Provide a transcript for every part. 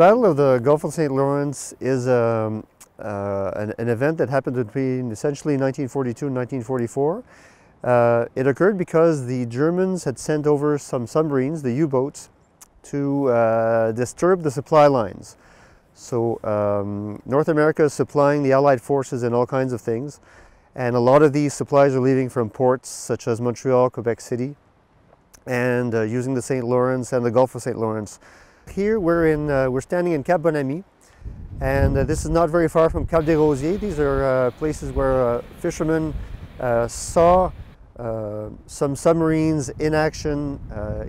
Battle of the Gulf of St. Lawrence is um, uh, an, an, event that happened between essentially 1942 and 1944. Uh, it occurred because the Germans had sent over some submarines, the U-boats, to uh, disturb the supply lines. So um, North America is supplying the Allied forces and all kinds of things. And a lot of these supplies are leaving from ports such as Montreal, Quebec City, and uh, using the St. Lawrence and the Gulf of St. Lawrence. Here we're, in, uh, we're standing in Cap Bon-Ami, and uh, this is not very far from Cap des Rosiers. These are uh, places where uh, fishermen uh, saw some submarines in action,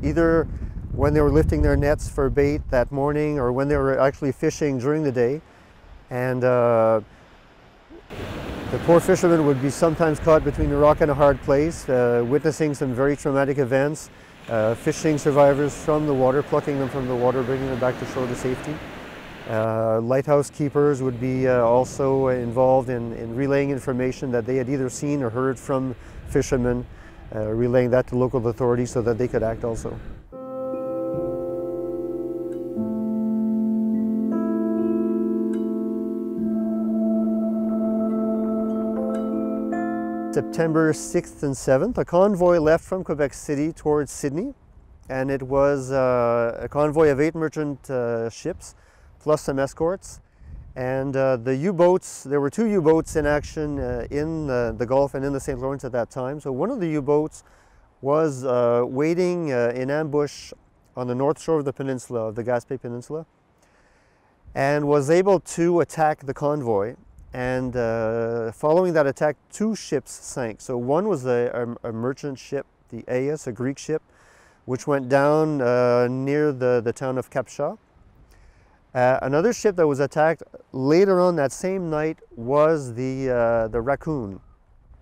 either when they were lifting their nets for bait that morning or when they were actually fishing during the day. And the poor fishermen would be sometimes caught between a rock and a hard place, witnessing some very traumatic events uh, fishing survivors from the water, plucking them from the water, bringing them back to shore to safety. Uh, lighthouse keepers would be uh, also involved in, in, relaying information that they had either seen or heard from fishermen, uh, relaying that to local authorities so that they could act also. September 6th and 7th, a convoy left from Quebec City towards Sydney, and it was uh, a convoy of eight merchant uh, ships, plus some escorts. And uh, the U-boats, there were two U-boats in action uh, in the Gulf and in the St. Lawrence at that time. So one of the U-boats was uh, waiting uh, in ambush on the north shore of the peninsula, of the Gaspé Peninsula, and was able to attack the convoy and uh, following that attack, two ships sank. So one was a, a, a merchant ship, the Aeas, a Greek ship, which went down uh, near the, the town of Cap-Chat. Uh, another ship that was attacked later on that same night was the, uh, the Raccoon.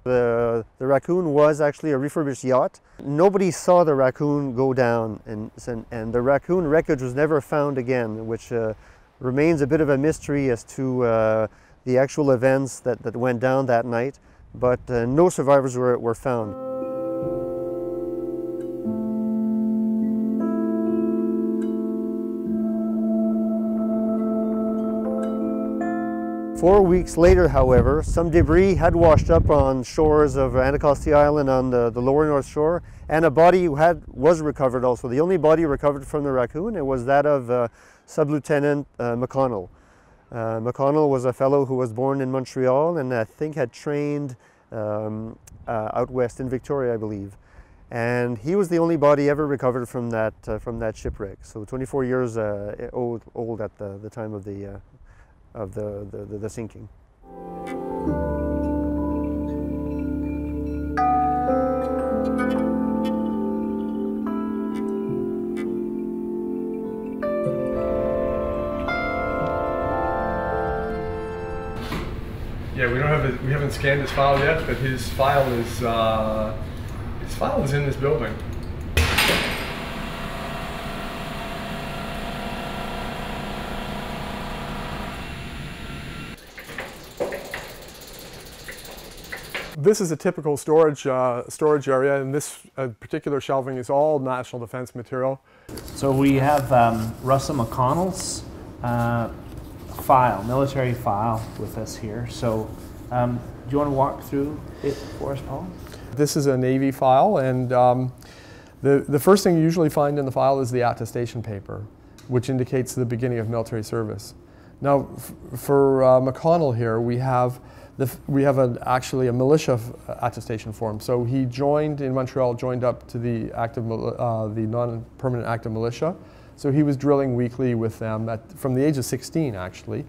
The, the Raccoon was actually a refurbished yacht. Nobody saw the Raccoon go down and, and, and the Raccoon wreckage was never found again, which uh, remains a bit of a mystery as to uh, the actual events that, that went down that night, but uh, no survivors were, were found. Four weeks later, however, some debris had washed up on shores of Anticosti Island on the, the lower north shore, and a body had, was recovered also. The only body recovered from the raccoon it was that of uh, Sub-Lieutenant uh, McConnell. Uh, McConnell was a fellow who was born in Montreal and I think had trained um, uh, out west in Victoria, I believe. And he was the only body ever recovered from that, uh, from that shipwreck. So 24 years uh, old, old at the, the time of the, uh, of the, the, the sinking. Yeah, we don't have a, we haven't scanned his file yet, but his file is uh, his file is in this building. This is a typical storage uh, storage area, and this uh, particular shelving is all national defense material. So we have um, Russell McConnell's uh, file, military file with us here. So um, do you want to walk through it for us, Paul? This is a Navy file, and um, the, the first thing you usually find in the file is the attestation paper, which indicates the beginning of military service. Now, for uh, McConnell here, we have the, we have an, actually a militia attestation form. So he joined in Montreal, joined up to the active, uh, the non-permanent active militia. So he was drilling weekly with them at, from the age of 16, actually.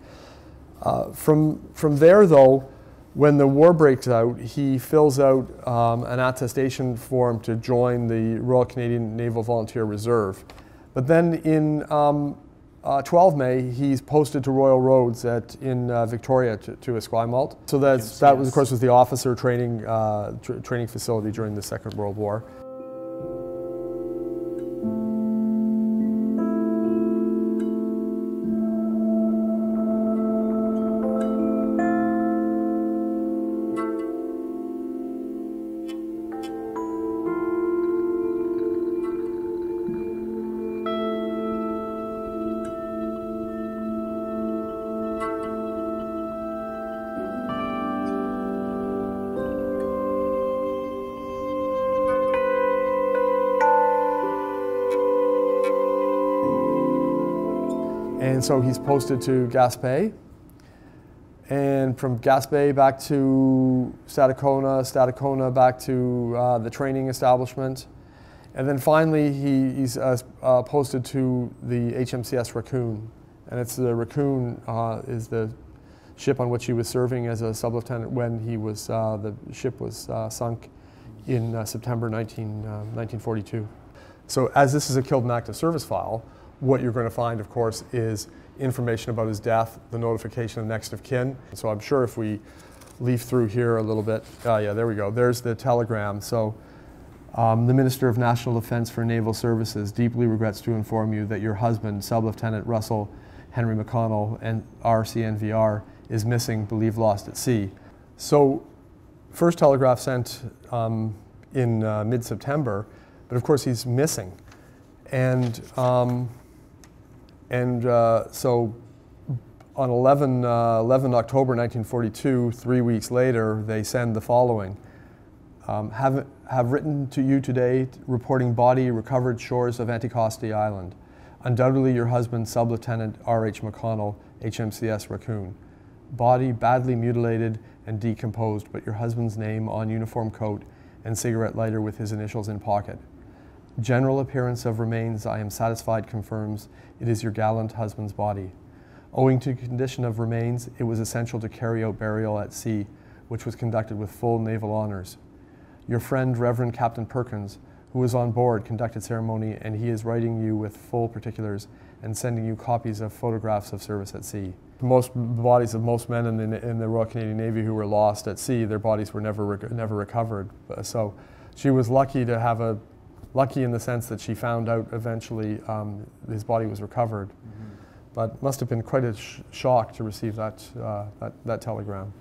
Uh, from, from there, though, when the war breaks out, he fills out um, an attestation form to join the Royal Canadian Naval Volunteer Reserve. But then in um, uh, 12 May, he's posted to Royal Roads at, in uh, Victoria to, to Esquimalt. So that's, that was, of course, was the officer training, uh, tra training facility during the Second World War. And so he's posted to Gaspé. And from Gaspé back to Stadacona, Stadacona back to uh, the training establishment. And then finally, he, he's uh, uh, posted to the HMCS Raccoon. And it's the Raccoon uh, is the ship on which he was serving as a sub-lieutenant when he was, uh, the ship was uh, sunk in September 19, 1942. So as this is a killed in active service file, what you're going to find, of course, is information about his death, the notification of next of kin. So I'm sure if we leaf through here a little bit, uh, yeah, there we go. There's the telegram. So um, the Minister of National Defense for Naval Services deeply regrets to inform you that your husband, Sub-Lieutenant Russell Henry McConnell, and RCNVR, is missing, believed lost at sea. So first telegraph sent um, in uh, mid-September, but of course he's missing. And um, and uh, so on 11, uh, 11 October 1942, three weeks later, they send the following. Um, have, have written to you today reporting body recovered shores of Anticosti Island. Undoubtedly your husband, Sub-Lieutenant R.H. McConnell, HMCS Raccoon. Body badly mutilated and decomposed, but your husband's name on uniform coat and cigarette lighter with his initials in pocket. General appearance of remains, I am satisfied, confirms it is your gallant husband's body. Owing to condition of remains, it was essential to carry out burial at sea, which was conducted with full naval honors. Your friend, Reverend Captain Perkins, who was on board, conducted ceremony, and he is writing you with full particulars and sending you copies of photographs of service at sea. Most bodies of most men in the, in the Royal Canadian Navy who were lost at sea, their bodies were never, never recovered. Uh, so she was lucky to have a lucky in the sense that she found out eventually um, his body was recovered. Mm -hmm. But must have been quite a sh shock to receive that, uh, that, that telegram.